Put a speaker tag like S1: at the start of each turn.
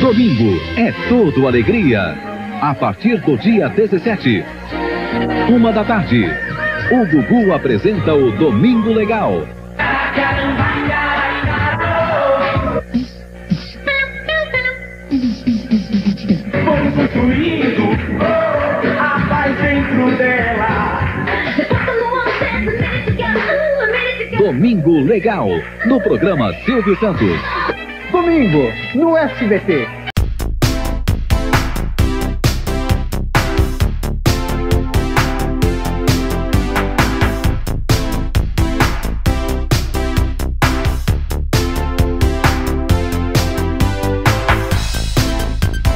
S1: Domingo é todo alegria. A partir do dia 17, uma da tarde, o Gugu apresenta o Domingo Legal.
S2: Construindo a paz dentro dela.
S1: Domingo Legal, no programa Silvio Santos.
S3: Domingo, no SBT.